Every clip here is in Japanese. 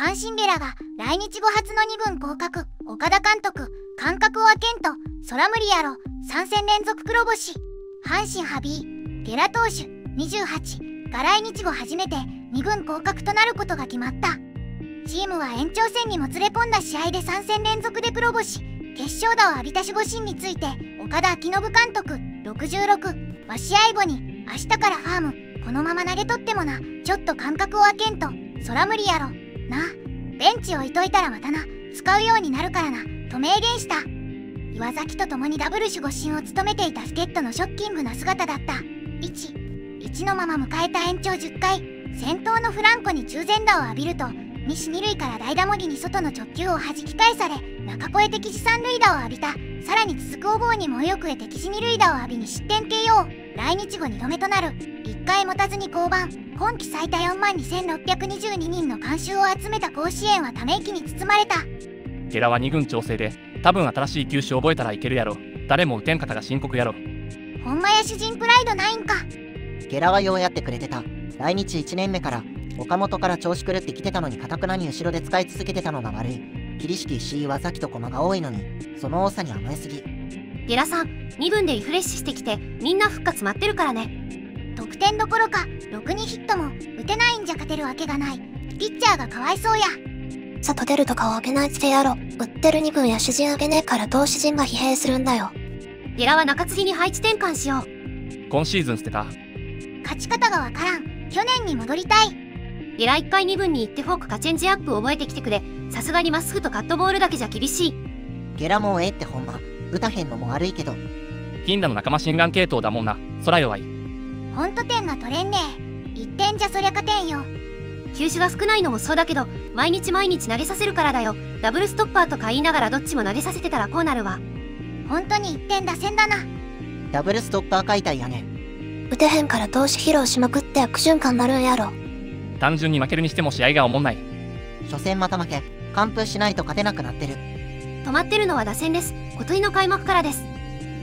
阪神ベラが来日後初の2軍降格岡田監督感覚は健人空無理やろ。3戦連続黒星。阪神ハビーゲラ投手28が来日後初めて2軍降格となることが決まった。チームは延長戦にもつれ込んだ試合で3戦連続で黒星。決勝打を浴びた守護神について岡田彰信監督66は試合後に明日からファームこのまま投げ取ってもな。ちょっと感覚を開けんと。空無理やろ。な。ベンチ置いといたらまたな。使うようになるからな。と明言した。岩崎と共にダブル守護神を務めていた助っ人のショッキングな姿だった。11のまま迎えた延長10回。先頭のフランコに中前打を浴びると西二塁から代打模擬に外の直球を弾き返され中越え敵地三塁打を浴びた。さらに続くお坊にもよくへ敵地二塁打を浴びに失点 KO 来日後2度目となる。1回持たずに降板。今季最多4万2622人の観衆を集めた甲子園はため息に包まれた。ゲラは2軍調整で多分新しい球種覚えたらいけるやろ。誰も打てん方が深刻やろ。ほんまや主人プライドないんか。ゲラはようやってくれてた。来日1年目から岡本から調子狂ってきてたのにかたくなに後ろで使い続けてたのが悪い桐敷石井はザキと駒が多いのにその多さに甘えすぎ。ゲラさん2軍でリフレッシュしてきてみんな復活待ってるからね。得点どころかろくにヒットも打てないんじゃ勝てるわけがない。ピッチャーがかわいそうや。外出るとかをあげないってやろ売ってる2軍や主人あげねえから投手陣が疲弊するんだよ。ゲラは中継ぎに配置転換しよう。今シーズン捨てた。勝ち方がわからん。去年に戻りたいゲラ1回2軍に行ってフォークかチェンジアップ覚えてきてくれ。さすがにまっすぐとカットボールだけじゃ厳しい。ゲラもうええってほんま打たへんのも悪いけど。金田の仲間心眼系統だもんな。空弱い。ほんと点が取れんね。え1点じゃそりゃ勝てんよ。球種が少ないのもそうだけど毎日毎日投げさせるからだよ。ダブルストッパーとか言いながらどっちも投げさせてたらこうなるわ。ほんとに1点出せんだな。ダブルストッパー解体やね。打てへんから投手披露しまくって悪循環なるんやろ単純に負けるにしても試合がおもんない。初戦また負け完封しないと勝てなくなってる。止まってるのは打線です。小鳥の開幕からです。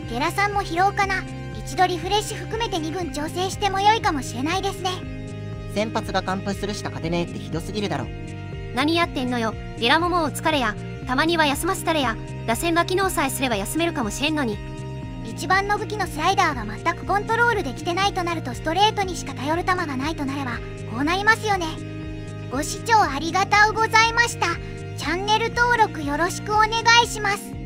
ゲラさんも疲労かな。一度リフレッシュ含めて2軍調整しても良いかもしれないですね。先発が完封するしか勝てねえってひどすぎるだろ。何やってんのよ。ゲラももう疲れや。たまには休ませたれや。打線が機能さえすれば休めるかもしれんのに1番の武器のスライダーが全くコントロールできてないとなるとストレートにしか頼る球がないとなればこうなりますよね。ご視聴ありがとうございました。チャンネル登録よろしくお願いします。